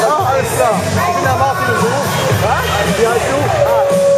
Ja, alles klar. Ich bin der Martin Beruf. Wie heißt du? Ah.